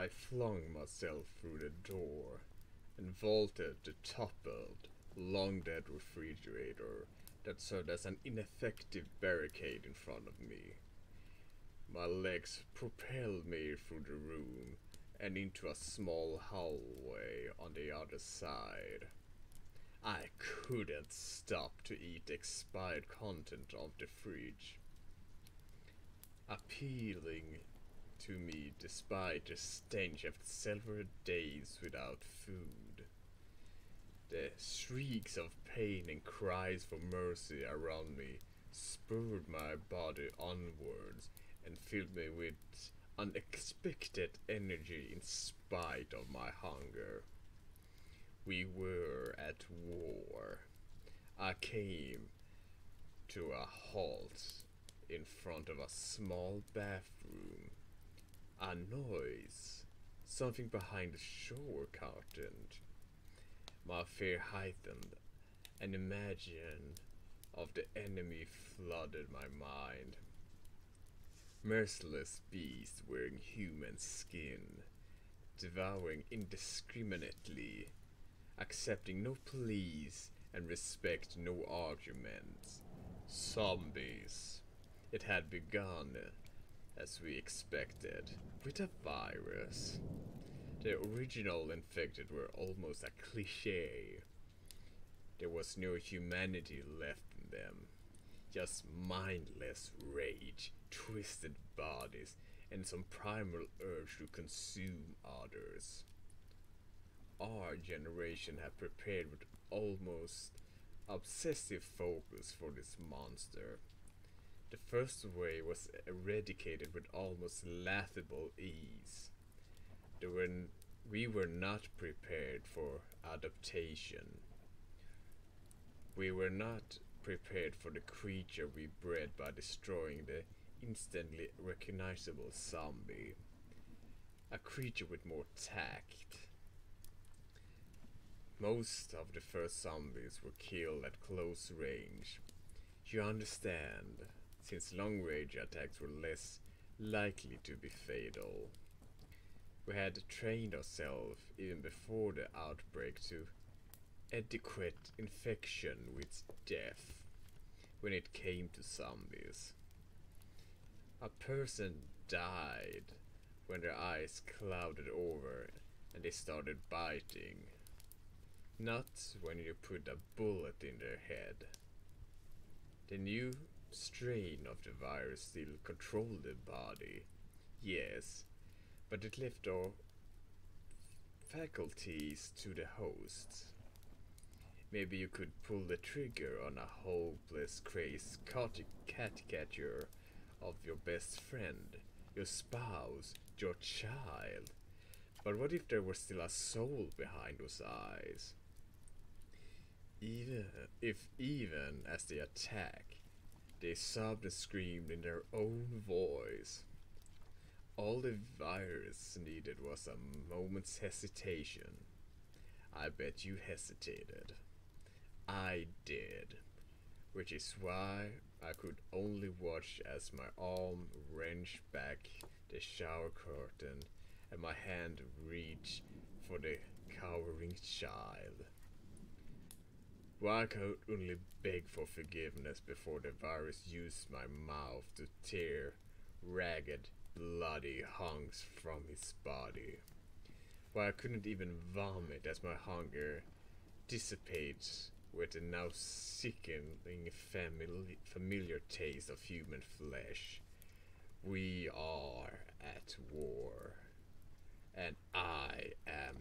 I flung myself through the door and vaulted the toppled, long dead refrigerator that served as an ineffective barricade in front of me. My legs propelled me through the room and into a small hallway on the other side. I couldn't stop to eat the expired content of the fridge. Appealing to me despite the stench of several days without food. The shrieks of pain and cries for mercy around me spurred my body onwards and filled me with unexpected energy in spite of my hunger. We were at war. I came to a halt in front of a small bathroom. A noise, something behind the shower curtain. My fear heightened, and imagine of the enemy flooded my mind. Merciless beasts wearing human skin, devouring indiscriminately, accepting no pleas and respect no arguments. Zombies. It had begun, as we expected, with a virus. The original infected were almost a cliche. There was no humanity left in them just mindless rage, twisted bodies, and some primal urge to consume others. Our generation had prepared with almost obsessive focus for this monster. The first wave was eradicated with almost laughable ease. There were we were not prepared for adaptation. We were not prepared for the creature we bred by destroying the instantly recognizable zombie. A creature with more tact. Most of the first zombies were killed at close range. You understand, since long range attacks were less likely to be fatal. We had trained ourselves even before the outbreak to adequate infection with death when it came to zombies. A person died when their eyes clouded over and they started biting. Not when you put a bullet in their head. The new strain of the virus still controlled the body, yes, but it left our faculties to the host. Maybe you could pull the trigger on a hopeless, crazed caricature of your best friend, your spouse, your child. But what if there was still a soul behind those eyes? Even if even as they attack, they sobbed and screamed in their own voice. All the virus needed was a moment's hesitation. I bet you hesitated. I did. Which is why I could only watch as my arm wrenched back the shower curtain and my hand reached for the cowering child. Why I could only beg for forgiveness before the virus used my mouth to tear ragged, bloody hunks from his body. Why I couldn't even vomit as my hunger dissipates with the now sickening famili familiar taste of human flesh. We are at war, and I am